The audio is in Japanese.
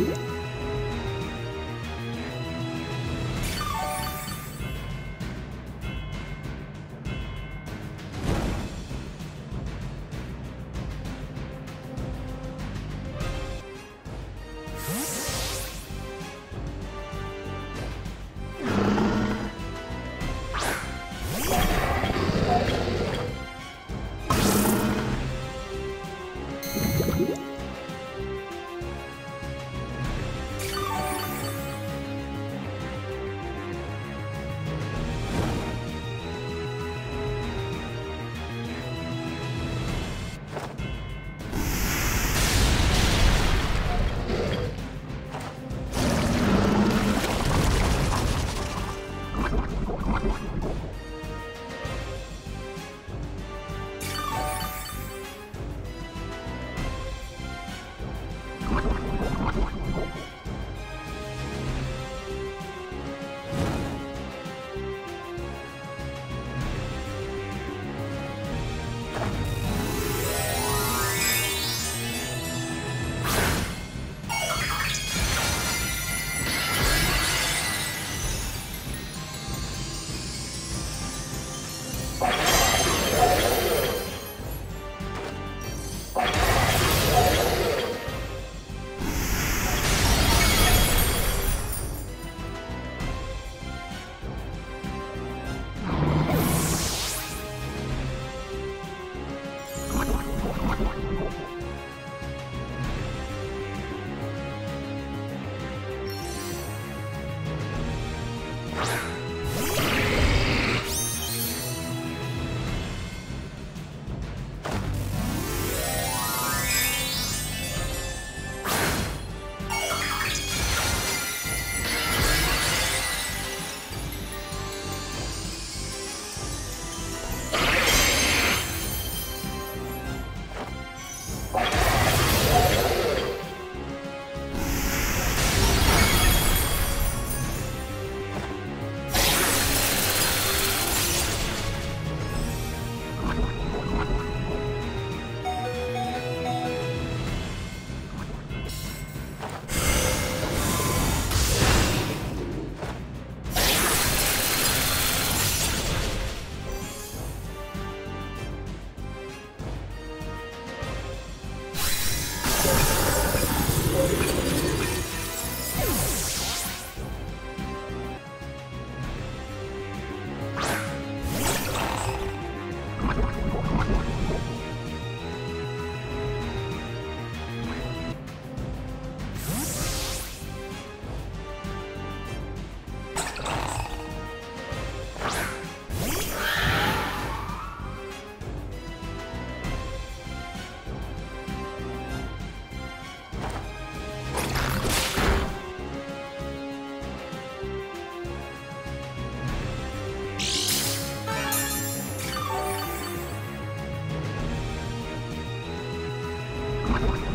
了。You